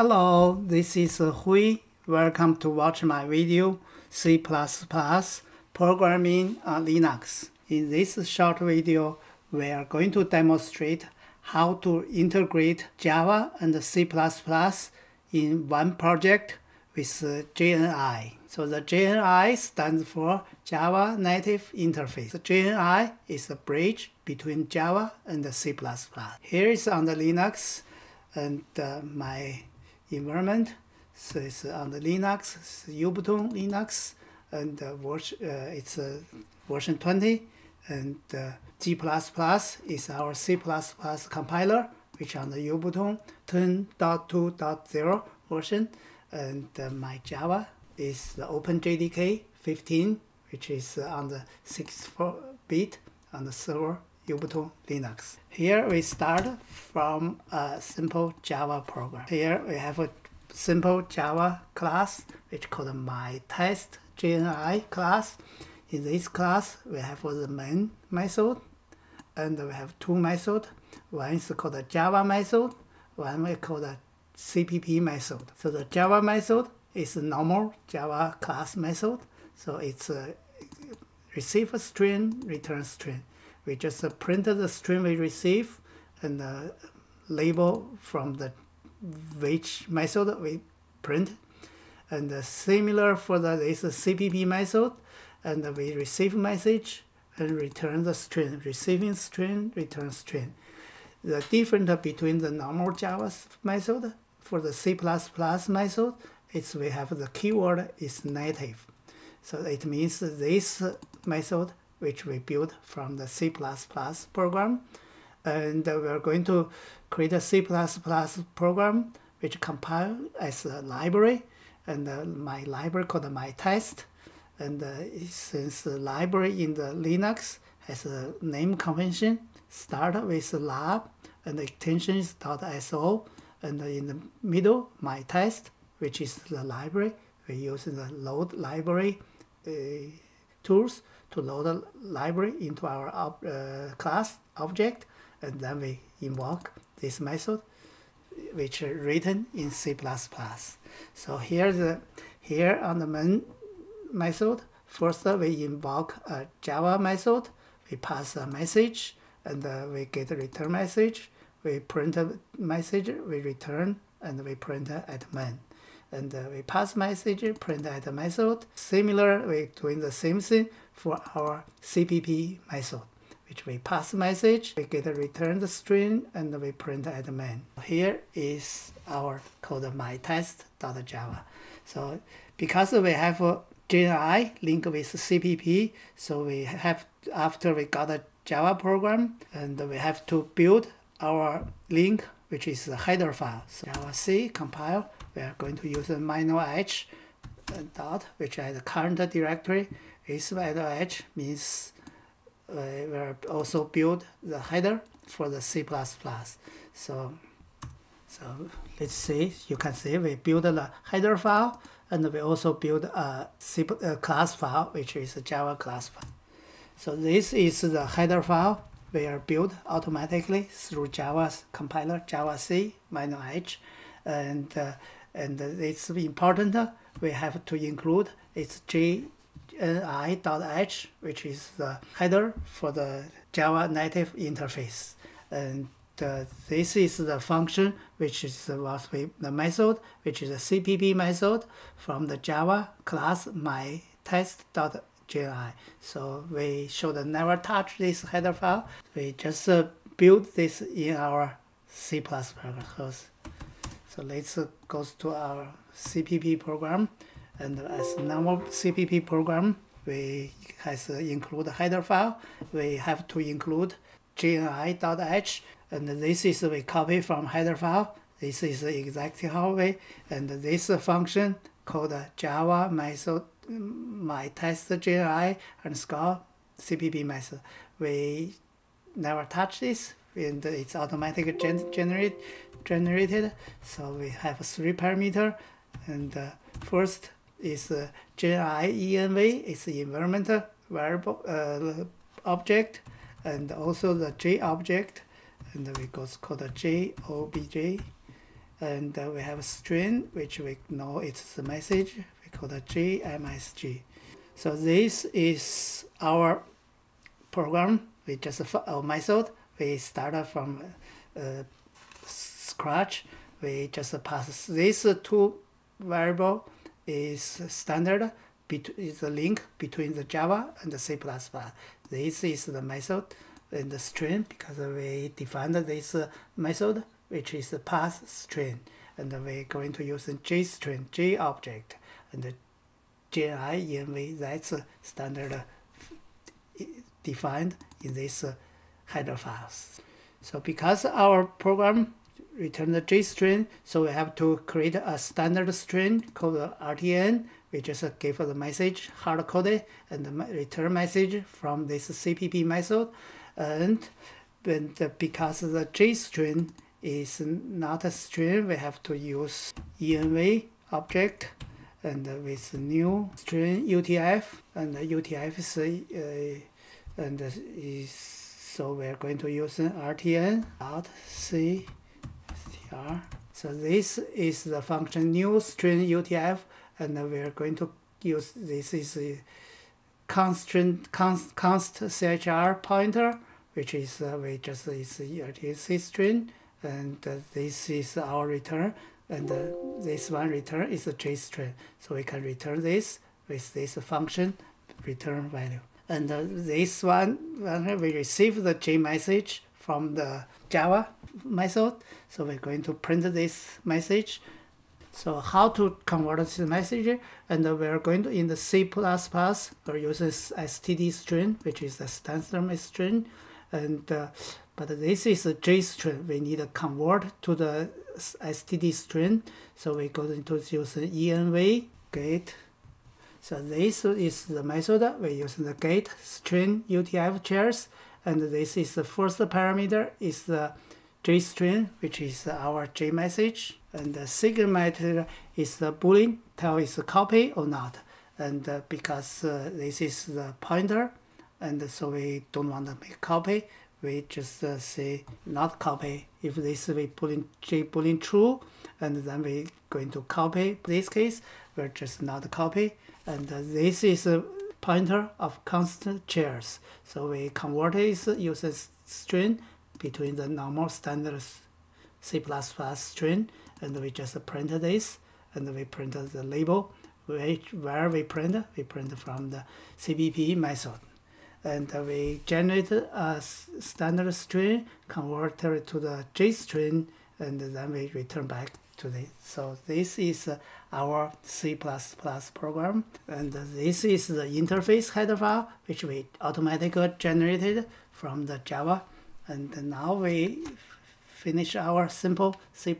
Hello, this is Hui. Welcome to watch my video C++ programming on Linux. In this short video, we are going to demonstrate how to integrate Java and C++ in one project with JNI. So the JNI stands for Java Native Interface. The JNI is a bridge between Java and C++. Here is on the Linux and uh, my environment. So it's on the Linux, Ubuntu Linux, and uh, version, uh, it's uh, version 20, and uh, G++ is our C++ compiler, which on the Ubuntu 10.2.0 version, and uh, my Java is the OpenJDK 15, which is uh, on the 64-bit on the server Ubuntu Linux. Here we start from a simple Java program. Here we have a simple Java class which called my test JNI class. In this class we have the main method and we have two methods. One is called the Java method, one we call the CPP method. So the Java method is a normal Java class method. So it's a receive a string, return string. We just uh, print the string we receive and uh, label from the which method we print. And uh, similar for the this CPP method, and we receive message and return the string, receiving string, return string. The difference between the normal Java method for the C++ method is we have the keyword is native. So it means this method which we built from the C++ program. And we are going to create a C++ program which compile as a library. And uh, my library called my test. And uh, since the library in the Linux has a name convention, start with lab and extension is .so. And in the middle, my test, which is the library. We use the load library uh, tools to load the library into our ob uh, class object, and then we invoke this method, which is written in C++. So here the here on the main method, first we invoke a Java method, we pass a message, and uh, we get a return message, we print a message, we return, and we print at main and uh, we pass message, print at method. Similar, we're doing the same thing for our CPP method, which we pass message, we get a return string, and we print at the main. Here is our code mytest.java. So because we have a JNI link with CPP, so we have, after we got a Java program, and we have to build our link, which is the header file. So Java C compile we are going to use the minor h uh, dot, which is the current directory. Minor h means uh, we also build the header for the C++. So, so let's see. You can see we build the header file, and we also build a C a class file, which is a Java class file. So this is the header file. We are built automatically through Java's compiler, Java C minor h, and uh, and it's important we have to include its jni.h, which is the header for the Java native interface. And uh, this is the function which is we, the method, which is a CPP method from the Java class my test.jni. So we should never touch this header file. We just uh, build this in our C++ program. So let's uh, go to our CPP program. And as normal CPP program, we has include header file. We have to include jni.h. And this is we copy from header file. This is exactly how we, and this function called Java method my test JNI underscore CPP method. We never touch this and it's automatically gen generate generated. So we have three parameter, and uh, first is uh, JNIEnv, it's the environment variable uh, object, and also the J object, and we go called the JOBJ, and uh, we have a string which we know it's the message we call the JMSG. So this is our program. We just our method. We start from uh, scratch. We just pass these two variable is standard is the link between the Java and the C++. This is the method in the string because we defined this method which is the path string and we're going to use a JString, J object and the JNI env that's standard eh, defined in this eh, header files. So because our program return the JString, so we have to create a standard string called RTN. We just give the message hard-coded and the return message from this CPP method. And when the, because the JString is not a string, we have to use env object and with new string UTF and UTF is uh, and is so we're going to use rtn dot c str. So this is the function new string UTF and we're going to use this is a const, const chr pointer which is uh, we just is RTC string and uh, this is our return and uh, this one return is a string. so we can return this with this function return value and uh, this one when we receive the J message from the Java method so we're going to print this message so how to convert this message and we're going to in the C++ pass, we're using std string which is the standard string and uh, but this is a JString. We need to convert to the std string. So we go into use env get. So this is the method. We use the get string UTF chars. And this is the first parameter is the JString, which is our J message. And the second method is the boolean, tell it's a copy or not. And uh, because uh, this is the pointer, and so we don't want to make copy, we just uh, say not copy if this we in j boolean true and then we going to copy this case we're just not copy and uh, this is a pointer of constant chars so we convert it using string between the normal standard C++ string and we just print this and we print the label which where we print we print from the CPP method. And we generate a standard string, convert it to the J string, and then we return back to this. So this is our C++ program, and this is the interface header file, which we automatically generated from the Java. And now we finish our simple C++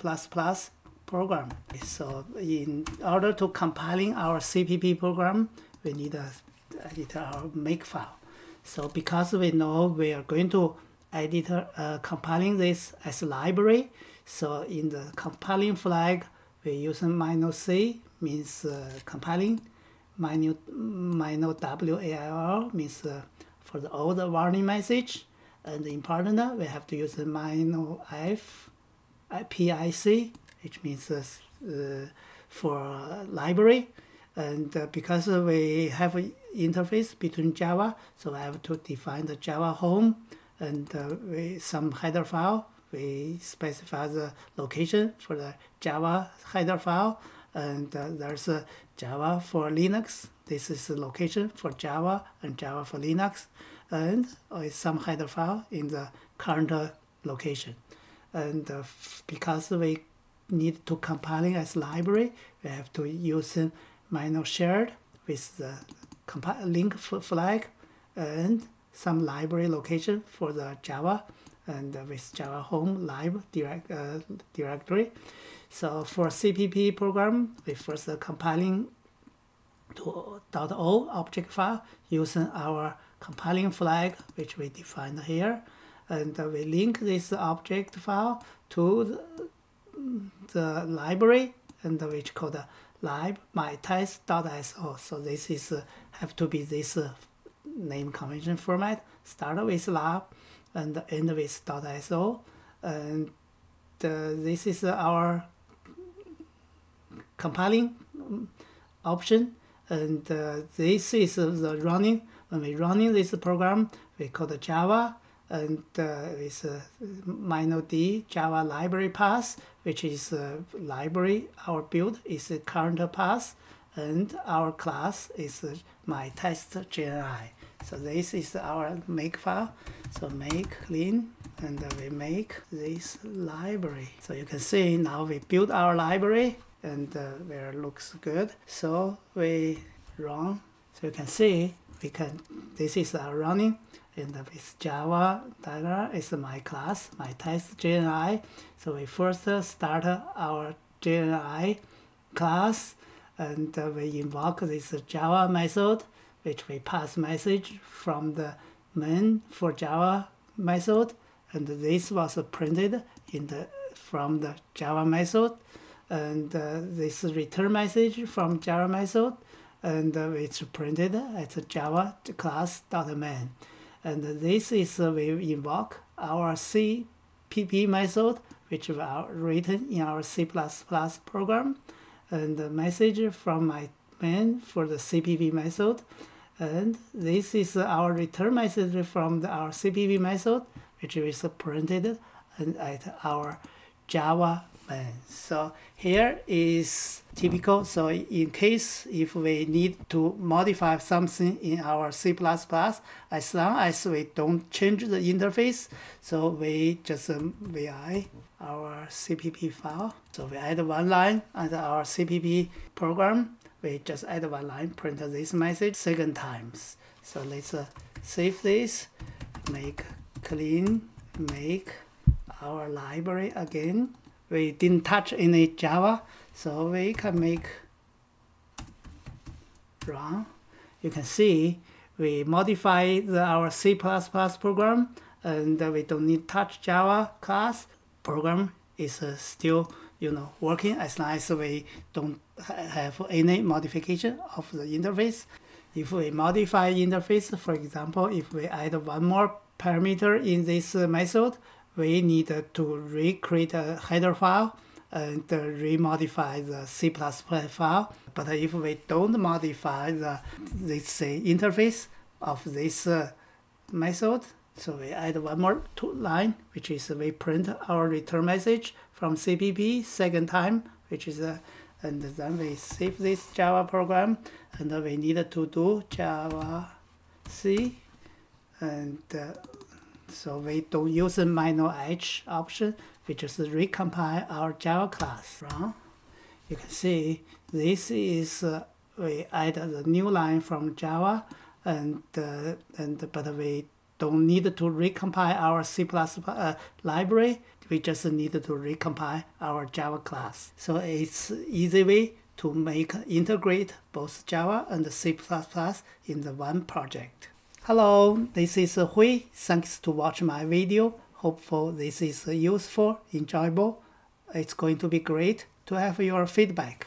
program. So in order to compiling our CPP program, we need a edit our make file. So because we know we are going to edit uh, compiling this as a library, so in the compiling flag, we use minus C means uh, compiling, minus, minus Wall means uh, for the old warning message, and in partner we have to use minus F PIC, which means uh, for library, and uh, because we have an interface between Java, so I have to define the Java home and uh, we, some header file. We specify the location for the Java header file, and uh, there's a Java for Linux. This is the location for Java and Java for Linux, and uh, some header file in the current location. And uh, because we need to compiling as library, we have to use minus shared with the link flag and some library location for the Java and with Java home lib direct, uh, directory. So for CPP program, we first compiling to .o object file using our compiling flag, which we defined here. And we link this object file to the, the library and which called lib my test.so. So this is uh, have to be this uh, name convention format. Start with lab and end with dot .so. And uh, this is our compiling option and uh, this is the running when we running this program we call the java and uh, with minor d java library path which is library our build is current path and our class is my test JNI. So this is our make file. So make clean and we make this library. So you can see now we build our library and uh, where it looks good. So we run. So you can see we can. This is our running and with Java data is my class, my test JNI. So we first start our JNI class and uh, we invoke this Java method which we pass message from the main for Java method and this was printed in the from the Java method and uh, this return message from Java method and uh, it's printed at Java class dot main and this is uh, we invoke our CPP method which are written in our C++ program and the message from my main for the CPP method. And this is our return message from the, our CPP method, which is printed at our Java main. So here is typical. So in case if we need to modify something in our C++, as long as we don't change the interface, so we just um, vi our CPP file. So we add one line and our CPP program. We just add one line, print this message second times. So let's uh, save this, make clean, make our library again. We didn't touch any Java, so we can make run. You can see we modify the, our C++ program and we don't need touch Java class program is uh, still you know working as long as we don't have any modification of the interface. If we modify interface, for example, if we add one more parameter in this method, we need to recreate a header file and remodify the C++ file. But if we don't modify the this uh, interface of this uh, method, so we add one more line, which is we print our return message from CPP second time, which is a, and then we save this Java program, and we need to do Java C, and uh, so we don't use the minor h option, we just recompile our Java class. Run. You can see this is uh, we add the new line from Java, and uh, and but we don't need to recompile our C++ uh, library. We just need to recompile our Java class. So it's easy way to make integrate both Java and C++ in the one project. Hello, this is Hui. Thanks to watch my video. Hopeful this is useful, enjoyable. It's going to be great to have your feedback.